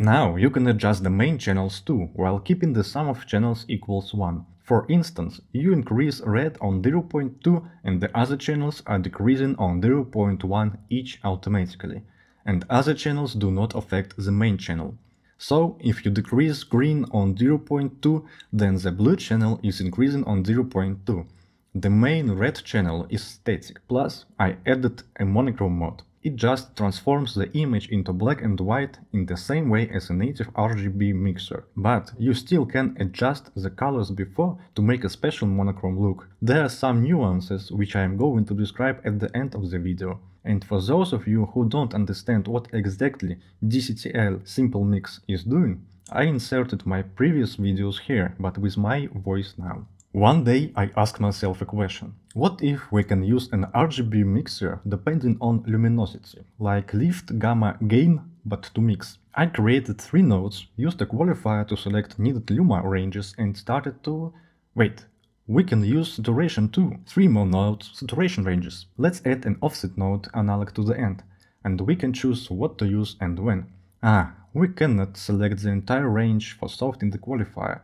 Now you can adjust the main channels too, while keeping the sum of channels equals 1. For instance, you increase red on 0.2 and the other channels are decreasing on 0.1 each automatically, and other channels do not affect the main channel. So, if you decrease green on 0.2, then the blue channel is increasing on 0.2. The main red channel is static, plus I added a monochrome mode. It just transforms the image into black and white in the same way as a native RGB mixer. But you still can adjust the colors before to make a special monochrome look. There are some nuances which I am going to describe at the end of the video. And for those of you who don't understand what exactly DCTL Simple Mix is doing, I inserted my previous videos here, but with my voice now. One day I asked myself a question. What if we can use an RGB mixer depending on luminosity, like lift, gamma, gain, but to mix? I created three nodes, used a qualifier to select needed luma ranges and started to... Wait, we can use saturation too. Three more nodes, saturation ranges. Let's add an offset node analog to the end, and we can choose what to use and when. Ah, we cannot select the entire range for soft in the qualifier,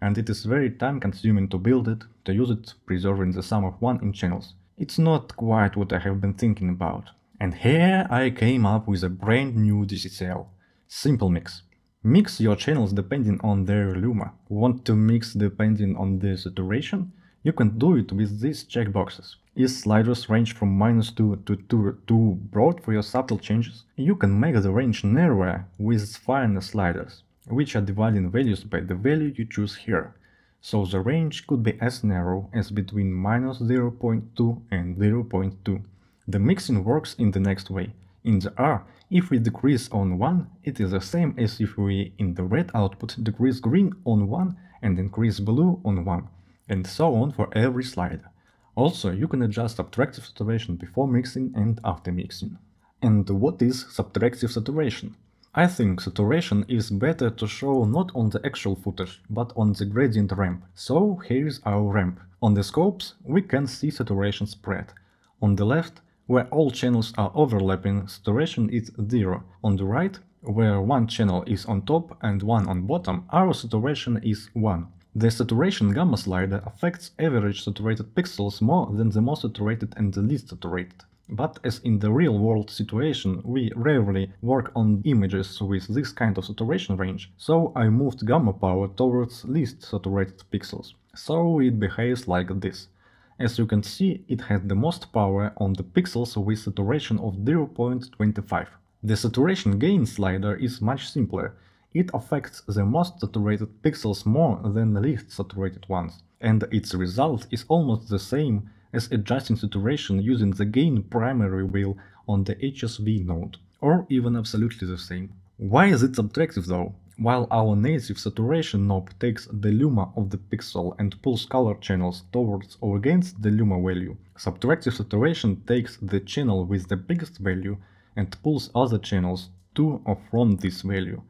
and it is very time consuming to build it, to use it, preserving the sum of 1 in channels. It's not quite what I have been thinking about. And here I came up with a brand new DCTL. Simple mix. Mix your channels depending on their luma. Want to mix depending on the saturation? You can do it with these checkboxes. Is sliders range from minus 2 to 2 too broad for your subtle changes? You can make the range narrower with finer sliders which are dividing values by the value you choose here, so the range could be as narrow as between minus 0.2 and 0.2. The mixing works in the next way. In the R, if we decrease on 1, it is the same as if we in the red output decrease green on 1 and increase blue on 1, and so on for every slider. Also, you can adjust subtractive saturation before mixing and after mixing. And what is subtractive saturation? I think saturation is better to show not on the actual footage, but on the gradient ramp. So here's our ramp. On the scopes, we can see saturation spread. On the left, where all channels are overlapping, saturation is zero. On the right, where one channel is on top and one on bottom, our saturation is 1. The saturation gamma slider affects average saturated pixels more than the most saturated and the least saturated. But as in the real-world situation, we rarely work on images with this kind of saturation range, so I moved gamma power towards least saturated pixels. So it behaves like this. As you can see, it has the most power on the pixels with saturation of 0.25. The saturation gain slider is much simpler. It affects the most saturated pixels more than the least saturated ones, and its result is almost the same as adjusting saturation using the gain primary wheel on the HSV node, or even absolutely the same. Why is it subtractive though? While our native saturation knob takes the luma of the pixel and pulls color channels towards or against the luma value, subtractive saturation takes the channel with the biggest value and pulls other channels to or from this value.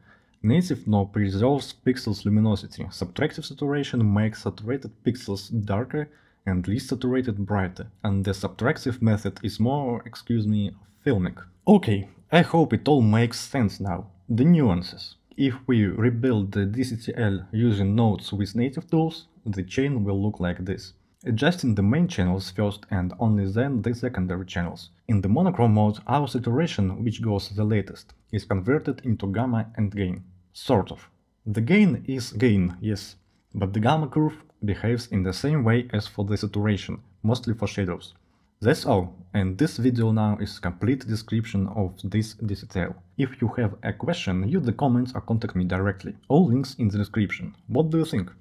Native knob preserves pixels luminosity. Subtractive saturation makes saturated pixels darker and least saturated brighter, and the subtractive method is more, excuse me, filmic. Okay, I hope it all makes sense now. The nuances. If we rebuild the DCTL using nodes with native tools, the chain will look like this. Adjusting the main channels first and only then the secondary channels. In the monochrome mode, our saturation, which goes the latest, is converted into gamma and gain. Sort of. The gain is gain, yes, but the gamma curve behaves in the same way as for the saturation, mostly for shadows. That's all, and this video now is complete description of this DCTL. If you have a question, use the comments or contact me directly. All links in the description. What do you think?